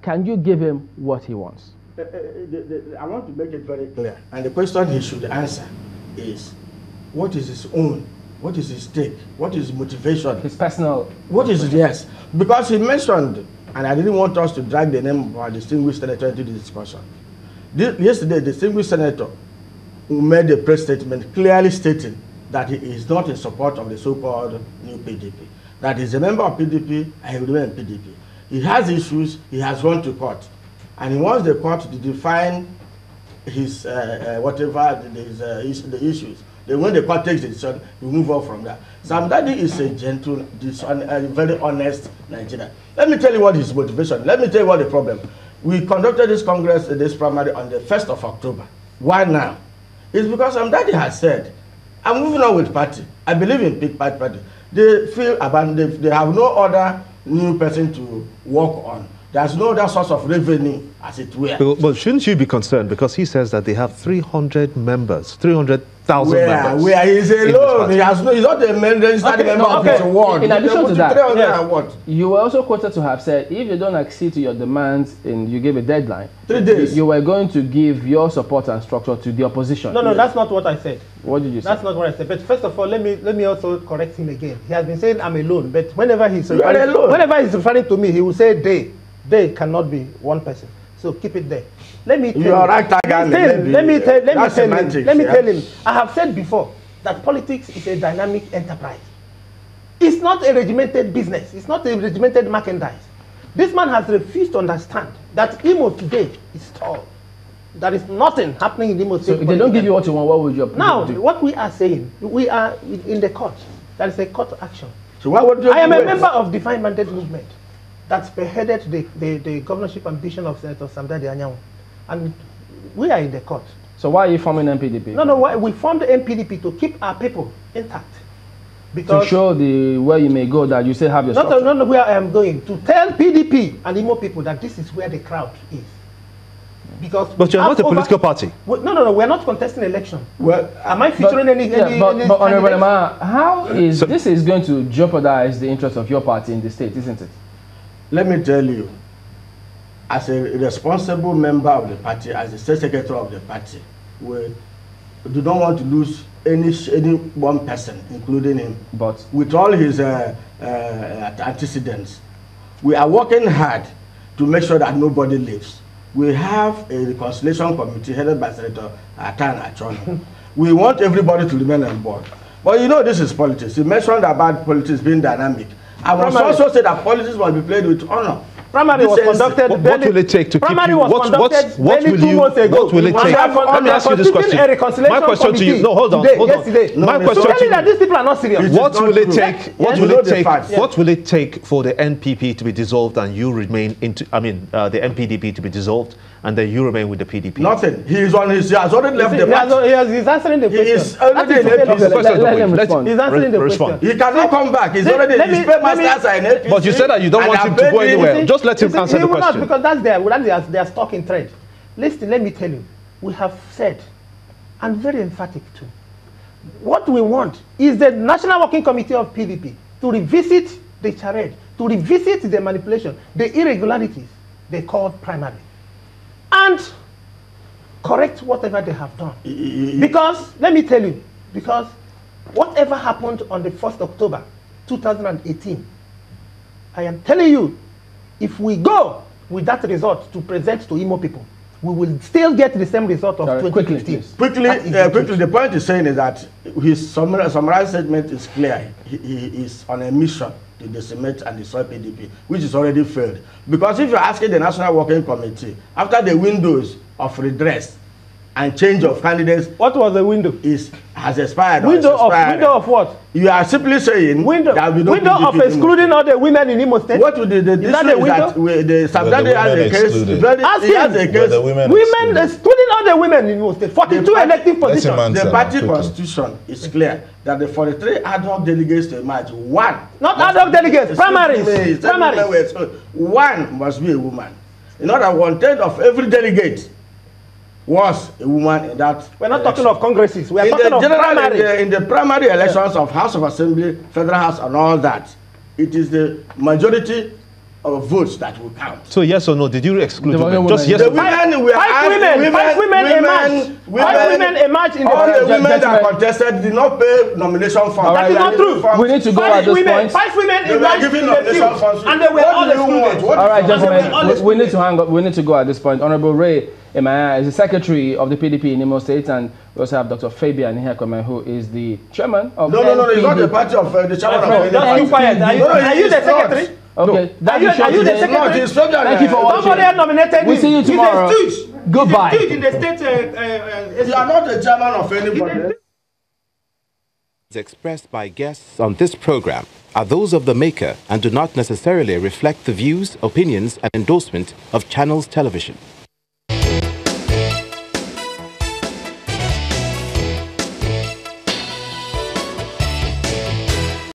can you give him what he wants? Uh, uh, the, the, I want to make it very clear. And the question he should answer is what is his own? What is his stake? What is his motivation? His personal. What is it? Yes. Because he mentioned, and I didn't want us to drag the name of our distinguished senator into the discussion. This, yesterday, the distinguished senator who made a press statement clearly stating that he is not in support of the so-called new PDP. That he's a member of PDP and he will remain PDP. He has issues, he has gone to court. And he wants the court to define his, uh, uh, whatever his, uh, the issues. Then when the court takes the decision, we move on from that. Sam Daddy is a gentle, a very honest Nigerian. Let me tell you what his motivation. Let me tell you what the problem. We conducted this Congress, this primary on the 1st of October. Why now? It's because Sam Daddy has said, I'm moving on with party. I believe in big party. They feel abandoned. They have no other new person to work on. There's no other source of revenue, as it were. But, but shouldn't you be concerned because he says that they have 300 members, 300,000 members. Where he is alone. He has no, he's not a member, he's not okay, a member no, okay. of his ward. In addition to that, yes, you were also quoted to have said if you don't accede to your demands and you give a deadline, three days, you were going to give your support and structure to the opposition. No, no, yes. that's not what I said. What did you say? That's not what I said. But first of all, let me let me also correct him again. He has been saying I'm alone, but whenever he's referring, whenever he's referring to me, he will say they. They cannot be one person. So keep it there. Let me tell you. Are right, let, me tell, let me tell, let me tell him. Let me yeah. tell him. I have said before that politics is a dynamic enterprise. It's not a regimented business. It's not a regimented merchandise. This man has refused to understand that Imo today is tall. There is nothing happening in Imo State. So if they don't give you what you want, what would you Now, do? what we are saying, we are in the court. There is a court action. So what would you I am a member of Defined Mandate Movement that spearheaded the, the, the governorship ambition of Senator Samdadi Anyanwu. And we are in the court. So why are you forming NPDP? No, no, why, we formed the NPDP to keep our people intact. Because to show the where you may go that you still have your not, structure. Not, not where I am going. To tell PDP and Imo people that this is where the crowd is. Because but you're not a political party. no, no, no. We're not contesting election. Well, am I featuring but, any? Yeah, any, but, any but Honorable how is so, this is going to jeopardize the interest of your party in the state, isn't it? Let me tell you, as a responsible member of the party, as the state secretary of the party, we do not want to lose any any one person, including him. But with all his uh, uh, antecedents, we are working hard to make sure that nobody leaves. We have a reconciliation committee headed by Senator Athan Achonu. we want everybody to remain on board. But you know this is politics. You mentioned about politics being dynamic. I was also say that politics must be played with honor. Primary was conducted. What, what will it take to keep you? Was what, what, what will you? What will it take? Let me ask you this question. My question to you. No, hold on, hold on. My question to you. that these people are not serious. What will it take? What will it take? What will it take for the NPP to be dissolved and you remain into? I mean, uh, the NPDP to be dissolved and then you remain with the PDP? Nothing. He is on his. He has already left the party. He has, he's answering the question. He is already in APC. He's answering the question. He cannot come back. He's already. His paymasters are in. But you said that you don't want him to go anywhere. Just let him answer the question. Not because that's their that's their, their stock in trade. Listen, let me tell you. We have said, and very emphatic too. What we want is the National Working Committee of PDP to revisit the charade, to revisit the manipulation, the irregularities they called primary and correct whatever they have done. Because, let me tell you, because whatever happened on the 1st October 2018, I am telling you, if we go with that result to present to Imo people, we will still get the same result of Sorry, 2015. Quickly, quickly, uh, quickly, the point is saying is that his summary summarized statement is clear. He, he is on a mission to decimate and destroy PDP, which is already failed. Because if you're asking the National Working Committee, after the windows of redress and change of candidates. What was the window? Is has expired. Window expired. of window of what? You are simply saying window. Will be no window of excluding all the women in Imo State. What would the, the, is that the window? That we, the Sabdadi has a case. Very, Ask him. Has a case. The women, women excluding all the women in Imo State. Forty-two elective positions. The party constitution is clear that the forty-three ad hoc delegates to emerge one. Not ad hoc delegates. Primaries. Primaries. One must be a woman. In order, one tenth of every delegate was a woman in that. We're not election. talking of congresses. We are in talking the of general, primary. In the, in the primary elections yeah. of House of Assembly, Federal House, and all that, it is the majority of votes that will count. So yes or no? Did you exclude women? women- Just yes. The or no? women were Five women, women, five women women, emerged. women, Five women emerged in the all the Gen- women that contested did not pay nomination funds. All right, That is not true. We need to go five at this women, point. Five women They emerged given in the field, funds. and they were What all do you want? excluded. All right, And they were all gentlemen, we, we need to hang up. We need to go at this point. Honorable Ray Emeana is the secretary of the PDP in Imo State, and we also have Dr. Fabian Ihekweme, who is the chairman of No, no, no, it's not the party of uh, the chairman of the just keep quiet. Are you, No, are you the secretary? Okay, Are you, are you the today. It's secretary? it's Thank you for watching. Somebody nominated We'll see you He's a tomorrow. Goodbye. He's a in the state. Uh, uh, uh, You are not the chairman of anybody. expressed by guests on this program are those of the maker and do not necessarily reflect the views, opinions, and endorsement of Channels Television.